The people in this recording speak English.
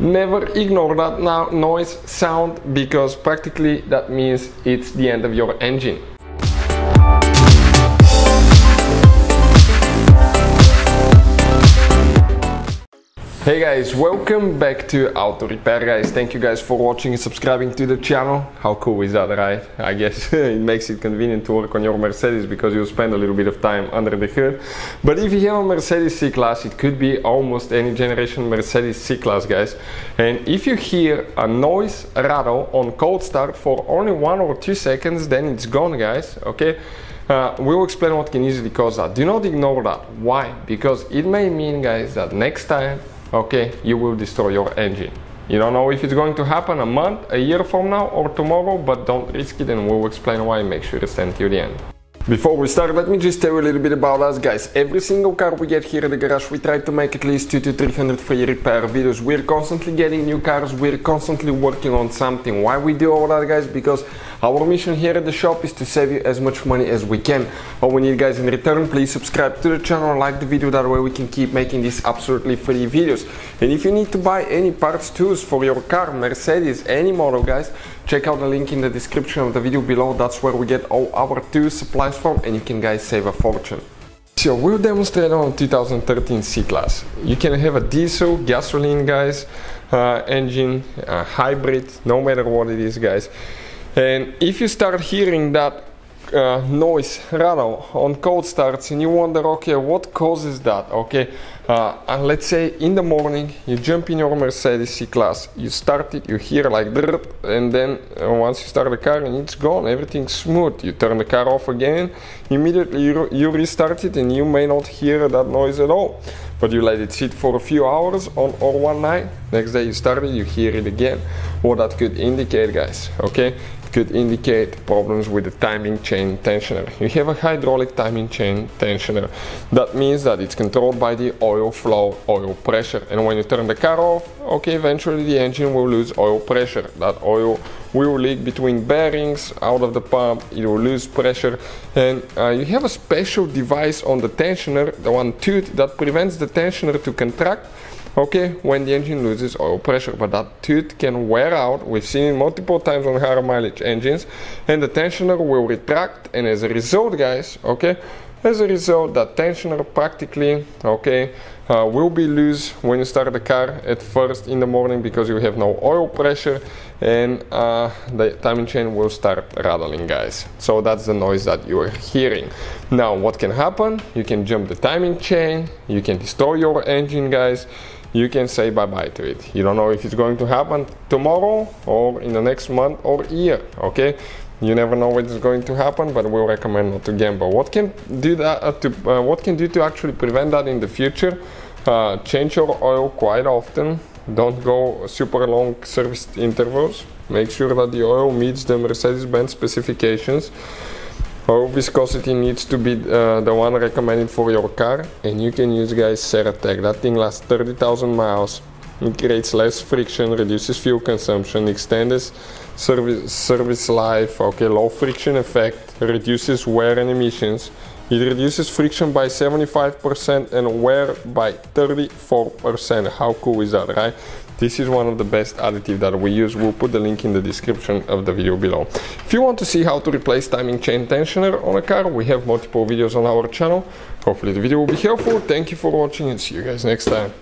Never ignore that now noise sound because practically that means it's the end of your engine. Hey guys, welcome back to Auto Repair guys. Thank you guys for watching and subscribing to the channel. How cool is that, right? I guess it makes it convenient to work on your Mercedes because you spend a little bit of time under the hood. But if you have a Mercedes C-Class, it could be almost any generation Mercedes C-Class guys. And if you hear a noise rattle on cold start for only one or two seconds, then it's gone guys, okay? Uh, we'll explain what can easily cause that. Do not ignore that. Why? Because it may mean, guys, that next time okay, you will destroy your engine. You don't know if it's going to happen a month, a year from now or tomorrow, but don't risk it and we'll explain why. Make sure to stand till the end. Before we start, let me just tell you a little bit about us guys. Every single car we get here at the garage, we try to make at least 2 to 300 free repair videos. We're constantly getting new cars, we're constantly working on something. Why we do all that guys? Because our mission here at the shop is to save you as much money as we can. All we need guys in return, please subscribe to the channel, like the video, that way we can keep making these absolutely free videos. And if you need to buy any parts tools for your car, Mercedes, any model guys, check out the link in the description of the video below. That's where we get all our tools supplies from and you can guys save a fortune. So we'll demonstrate on 2013 C-Class. You can have a diesel, gasoline guys, uh, engine, uh, hybrid, no matter what it is guys. And if you start hearing that uh, noise rattle on cold starts and you wonder okay what causes that? Okay uh, and let's say in the morning you jump in your Mercedes C-Class you start it you hear like and then uh, once you start the car and it's gone everything's smooth. You turn the car off again immediately you, you restart it and you may not hear that noise at all. But you let it sit for a few hours on or one night next day you start it you hear it again. What that could indicate guys okay could indicate problems with the timing chain tensioner. You have a hydraulic timing chain tensioner. That means that it's controlled by the oil flow, oil pressure. And when you turn the car off, okay, eventually the engine will lose oil pressure. That oil will leak between bearings out of the pump, it will lose pressure. And uh, you have a special device on the tensioner, the one tooth that prevents the tensioner to contract okay when the engine loses oil pressure but that tooth can wear out. We've seen it multiple times on higher mileage engines and the tensioner will retract and as a result guys okay as a result that tensioner practically okay uh, will be loose when you start the car at first in the morning because you have no oil pressure and uh, the timing chain will start rattling guys. So that's the noise that you are hearing. Now what can happen? You can jump the timing chain. You can destroy your engine guys you can say bye-bye to it. You don't know if it's going to happen tomorrow or in the next month or year, okay? You never know what is going to happen, but we'll recommend not to gamble. What can do that uh, to uh, what can do to actually prevent that in the future? Uh, change your oil quite often. Don't go super long service intervals. Make sure that the oil meets the Mercedes-Benz specifications. Oil viscosity needs to be uh, the one recommended for your car and you can use guys Ceratec. That thing lasts 30,000 miles. It creates less friction, reduces fuel consumption, extends service, service life, okay, low friction effect, reduces wear and emissions. It reduces friction by 75% and wear by 34%. How cool is that, right? This is one of the best additive that we use. We'll put the link in the description of the video below. If you want to see how to replace timing chain tensioner on a car, we have multiple videos on our channel. Hopefully the video will be helpful. Thank you for watching and see you guys next time.